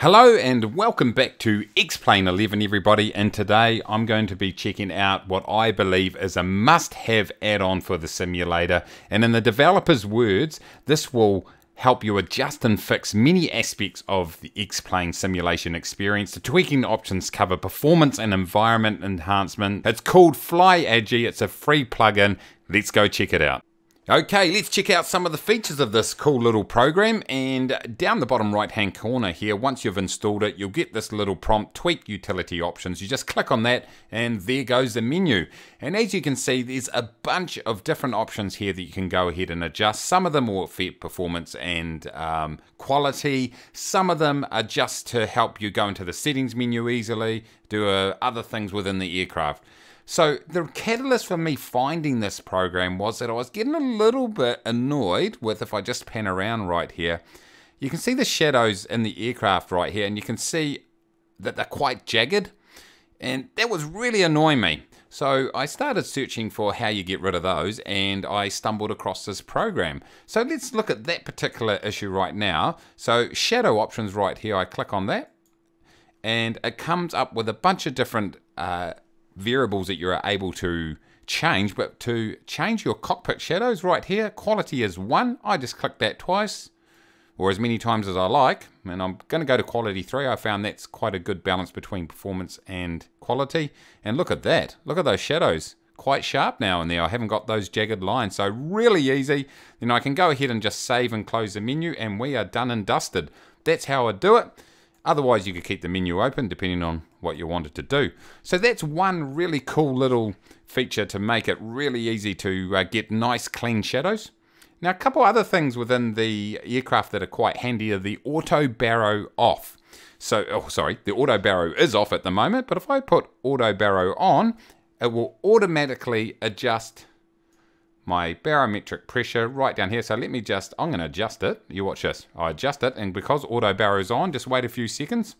Hello and welcome back to X-Plane 11 everybody and today I'm going to be checking out what I believe is a must-have add-on for the simulator and in the developer's words this will help you adjust and fix many aspects of the X-Plane simulation experience. The tweaking options cover performance and environment enhancement. It's called FlyAgi, it's a free plugin. Let's go check it out. Okay, let's check out some of the features of this cool little program. And down the bottom right hand corner here, once you've installed it, you'll get this little prompt, tweak utility options. You just click on that and there goes the menu. And as you can see, there's a bunch of different options here that you can go ahead and adjust. Some of them will affect performance and um, quality. Some of them are just to help you go into the settings menu easily, do uh, other things within the aircraft. So the catalyst for me finding this program was that I was getting a little bit annoyed with, if I just pan around right here, you can see the shadows in the aircraft right here, and you can see that they're quite jagged, and that was really annoying me. So I started searching for how you get rid of those, and I stumbled across this program. So let's look at that particular issue right now. So shadow options right here, I click on that, and it comes up with a bunch of different uh, variables that you're able to change, but to change your cockpit shadows right here, quality is one. I just click that twice or as many times as I like, and I'm going to go to quality 3. I found that's quite a good balance between performance and quality. And look at that. Look at those shadows. Quite sharp now in there. I haven't got those jagged lines, so really easy. Then I can go ahead and just save and close the menu, and we are done and dusted. That's how I do it. Otherwise, you could keep the menu open depending on what you wanted to do. So that's one really cool little feature to make it really easy to uh, get nice clean shadows. Now a couple other things within the aircraft that are quite handy are the auto baro off. So, oh sorry, the auto baro is off at the moment, but if I put auto baro on, it will automatically adjust my barometric pressure right down here. So let me just, I'm going to adjust it. You watch this. I adjust it, and because auto baro's on, just wait a few seconds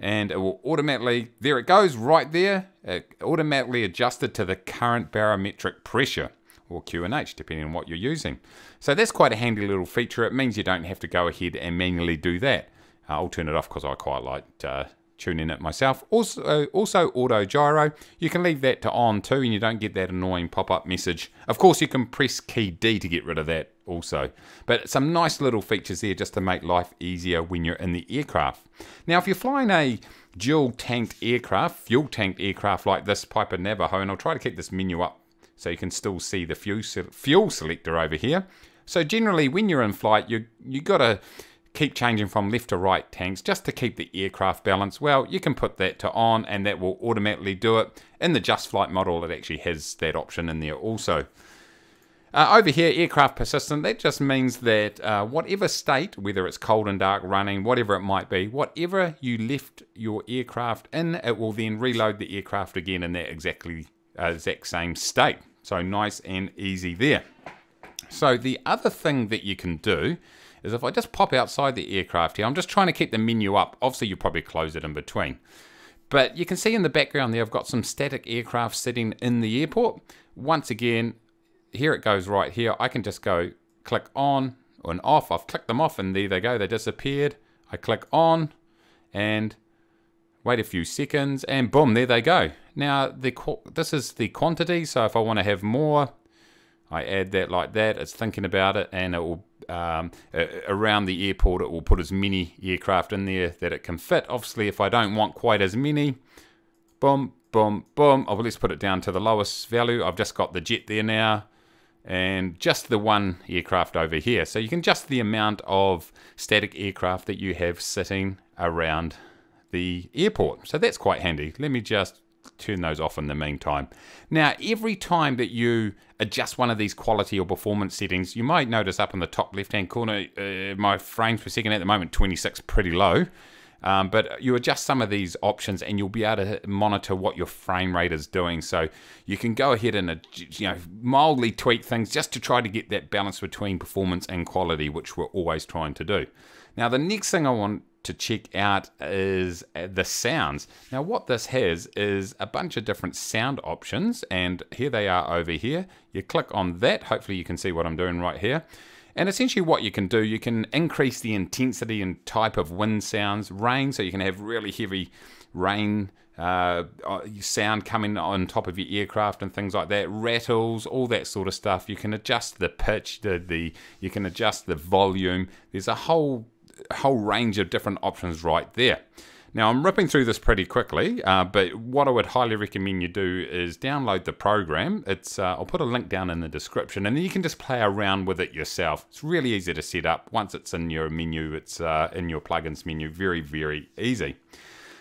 and it will automatically, there it goes right there, it automatically adjusted to the current barometric pressure or QNH depending on what you're using. So that's quite a handy little feature. It means you don't have to go ahead and manually do that. Uh, I'll turn it off because I quite like uh, tuning it myself. Also, also auto gyro, you can leave that to on too and you don't get that annoying pop-up message. Of course you can press key D to get rid of that also. But some nice little features there just to make life easier when you're in the aircraft. Now if you're flying a dual tanked aircraft, fuel tanked aircraft like this Piper Navajo, and I'll try to keep this menu up so you can still see the fuel, fuel selector over here. So generally when you're in flight, you you got to keep changing from left to right tanks just to keep the aircraft balance. Well, you can put that to on and that will automatically do it. In the Just Flight model, it actually has that option in there also. Uh, over here, aircraft persistent, that just means that uh, whatever state, whether it's cold and dark running, whatever it might be, whatever you left your aircraft in, it will then reload the aircraft again in that exactly uh, exact same state. So nice and easy there. So the other thing that you can do is if I just pop outside the aircraft here, I'm just trying to keep the menu up. Obviously, you probably close it in between. But you can see in the background there, I've got some static aircraft sitting in the airport. Once again, here it goes right here. I can just go click on and off. I've clicked them off and there they go. They disappeared. I click on and wait a few seconds and boom, there they go. Now, the this is the quantity. So if I want to have more, I add that like that. It's thinking about it and it will, um, around the airport, it will put as many aircraft in there that it can fit. Obviously, if I don't want quite as many, boom, boom, boom. I'll let's put it down to the lowest value. I've just got the jet there now and just the one aircraft over here. So you can adjust the amount of static aircraft that you have sitting around the airport. So that's quite handy. Let me just turn those off in the meantime. Now, every time that you adjust one of these quality or performance settings, you might notice up in the top left-hand corner, uh, my frames per second at the moment, 26, pretty low. Um, but you adjust some of these options and you'll be able to monitor what your frame rate is doing. So you can go ahead and you know mildly tweak things just to try to get that balance between performance and quality, which we're always trying to do. Now the next thing I want to check out is uh, the sounds. Now what this has is a bunch of different sound options and here they are over here. You click on that, hopefully you can see what I'm doing right here. And essentially, what you can do, you can increase the intensity and type of wind sounds, rain, so you can have really heavy rain uh, uh, sound coming on top of your aircraft and things like that, rattles, all that sort of stuff. You can adjust the pitch, the, the you can adjust the volume. There's a whole whole range of different options right there. Now I'm ripping through this pretty quickly, uh, but what I would highly recommend you do is download the program. It's uh, I'll put a link down in the description, and then you can just play around with it yourself. It's really easy to set up. Once it's in your menu, it's uh, in your plugins menu. Very very easy.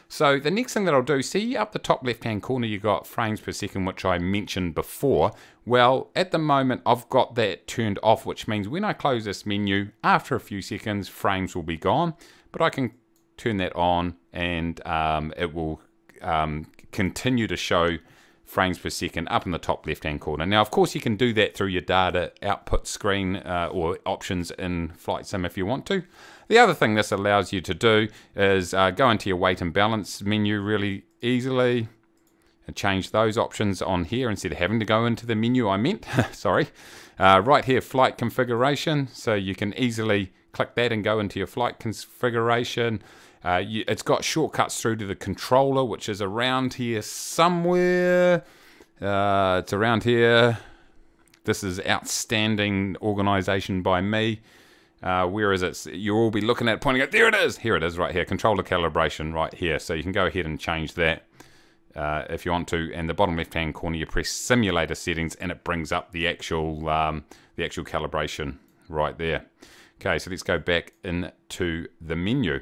So the next thing that I'll do, see up the top left hand corner you got frames per second which I mentioned before. Well at the moment I've got that turned off which means when I close this menu after a few seconds frames will be gone but I can turn that on and um, it will um, continue to show frames per second up in the top left hand corner. Now, of course, you can do that through your data output screen uh, or options in Flight Sim if you want to. The other thing this allows you to do is uh, go into your weight and balance menu really easily and change those options on here instead of having to go into the menu I meant, sorry. Uh, right here, flight configuration, so you can easily click that and go into your flight configuration. Uh, you, it's got shortcuts through to the controller, which is around here somewhere. Uh, it's around here. This is outstanding organization by me. Uh, where is it? You'll all be looking at pointing at, there it is. Here it is right here. Controller calibration right here. So you can go ahead and change that uh, if you want to. And the bottom left hand corner, you press simulator settings and it brings up the actual, um, the actual calibration right there. Okay, so let's go back into the menu.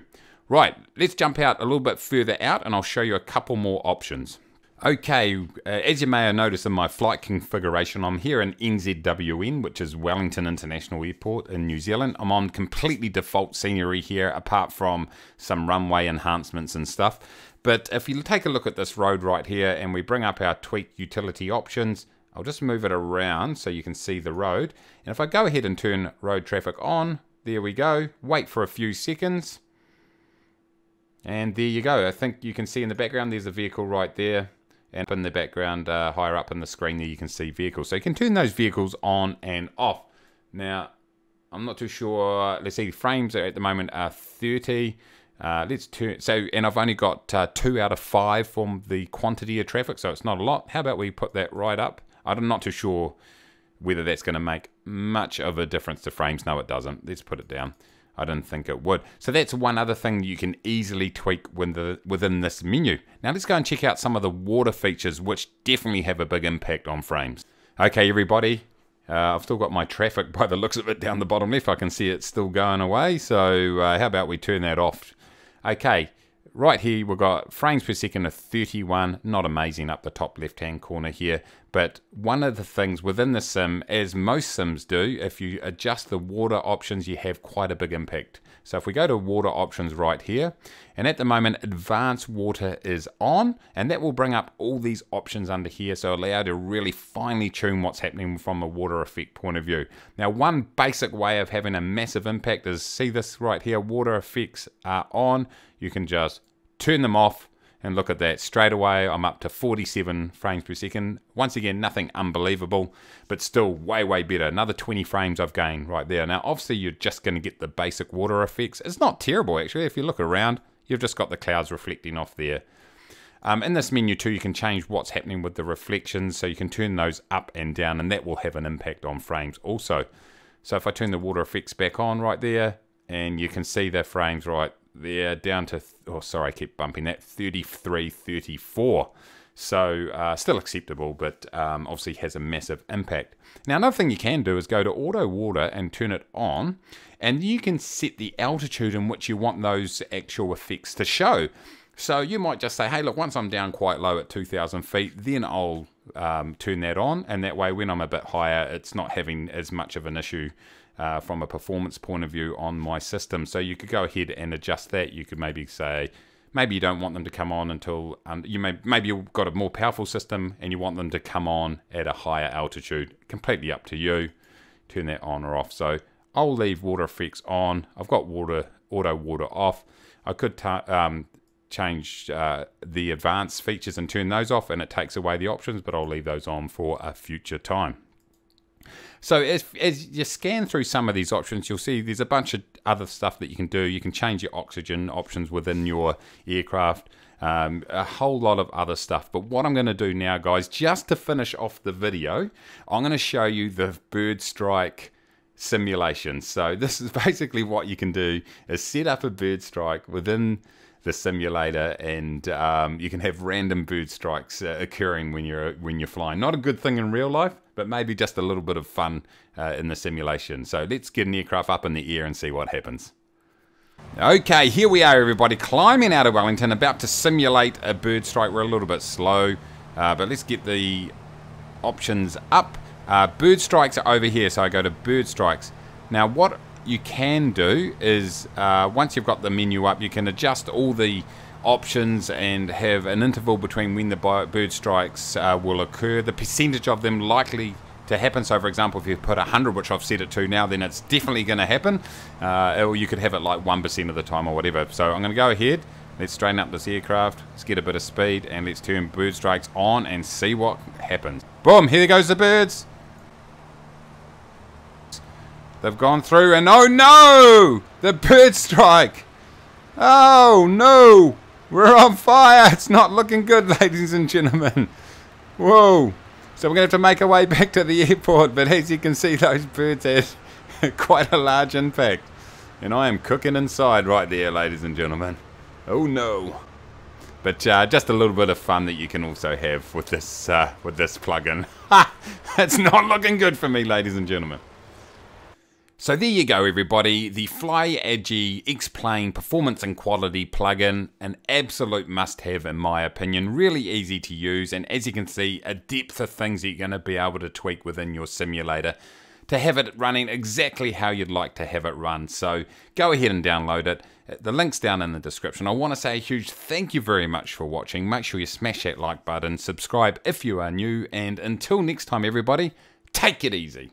Right, let's jump out a little bit further out and I'll show you a couple more options. Okay, uh, as you may have noticed in my flight configuration, I'm here in NZWN, which is Wellington International Airport in New Zealand. I'm on completely default scenery here, apart from some runway enhancements and stuff. But if you take a look at this road right here and we bring up our tweak utility options, I'll just move it around so you can see the road. And if I go ahead and turn road traffic on, there we go. Wait for a few seconds. And there you go. I think you can see in the background there's a vehicle right there. And in the background, uh, higher up in the screen there, you can see vehicles. So you can turn those vehicles on and off. Now, I'm not too sure. Let's see, the frames at the moment are 30. Uh, let's turn, so, and I've only got uh, two out of five from the quantity of traffic, so it's not a lot. How about we put that right up? I'm not too sure whether that's going to make much of a difference to frames. No, it doesn't. Let's put it down. I didn't think it would. So that's one other thing you can easily tweak within this menu. Now let's go and check out some of the water features which definitely have a big impact on frames. Okay everybody, uh, I've still got my traffic by the looks of it down the bottom left. I can see it's still going away. So uh, how about we turn that off? Okay, right here we've got frames per second of 31 not amazing up the top left hand corner here. But one of the things within the sim as most sims do if you adjust the water options you have quite a big impact so if we go to water options right here and at the moment advanced water is on and that will bring up all these options under here. So allow to really finely tune what's happening from a water effect point of view. Now one basic way of having a massive impact is see this right here water effects are on. You can just turn them off, and look at that. Straight away, I'm up to 47 frames per second. Once again, nothing unbelievable, but still way, way better. Another 20 frames I've gained right there. Now, obviously, you're just going to get the basic water effects. It's not terrible, actually. If you look around, you've just got the clouds reflecting off there. Um, in this menu too, you can change what's happening with the reflections, so you can turn those up and down, and that will have an impact on frames also. So if I turn the water effects back on right there, and you can see the frames right there down to, oh, sorry, I keep bumping that, 33, 34. So uh, still acceptable, but um, obviously has a massive impact. Now another thing you can do is go to auto water and turn it on, and you can set the altitude in which you want those actual effects to show. So you might just say, hey, look, once I'm down quite low at 2,000 feet, then I'll um, turn that on, and that way when I'm a bit higher, it's not having as much of an issue uh, from a performance point of view on my system. So you could go ahead and adjust that. You could maybe say, maybe you don't want them to come on until um, you may maybe you've got a more powerful system and you want them to come on at a higher altitude. Completely up to you. Turn that on or off. So I'll leave water effects on. I've got water auto water off. I could um, change uh, the advanced features and turn those off, and it takes away the options. But I'll leave those on for a future time. So as, as you scan through some of these options, you'll see there's a bunch of other stuff that you can do. You can change your oxygen options within your aircraft, um, a whole lot of other stuff. But what I'm going to do now, guys, just to finish off the video, I'm going to show you the bird strike simulation. So this is basically what you can do is set up a bird strike within the simulator, and um, you can have random bird strikes uh, occurring when you're when you're flying. Not a good thing in real life, but maybe just a little bit of fun uh, in the simulation. So let's get an aircraft up in the air and see what happens. Okay, here we are, everybody, climbing out of Wellington, about to simulate a bird strike. We're a little bit slow, uh, but let's get the options up. Uh, bird strikes are over here, so I go to bird strikes. Now, what you can do is uh, once you've got the menu up, you can adjust all the options and have an interval between when the bird strikes uh, will occur, the percentage of them likely to happen. So, for example, if you put 100, which I've set it to now, then it's definitely going to happen. Uh, or you could have it like 1% of the time or whatever. So, I'm going to go ahead. Let's straighten up this aircraft. Let's get a bit of speed and let's turn bird strikes on and see what happens. Boom! Here goes the birds. They've gone through and oh no! The bird strike! Oh no! We're on fire! It's not looking good, ladies and gentlemen. Whoa! So we're going to have to make our way back to the airport, but as you can see, those birds had quite a large impact. And I am cooking inside right there, ladies and gentlemen. Oh no! But uh, just a little bit of fun that you can also have with this uh, with this plugin. Ha! That's not looking good for me, ladies and gentlemen. So there you go everybody, the FlyAgi X-Plane Performance and Quality plugin, an absolute must-have in my opinion, really easy to use and as you can see, a depth of things that you're going to be able to tweak within your simulator to have it running exactly how you'd like to have it run. So go ahead and download it. The link's down in the description. I want to say a huge thank you very much for watching. Make sure you smash that like button, subscribe if you are new, and until next time everybody, take it easy.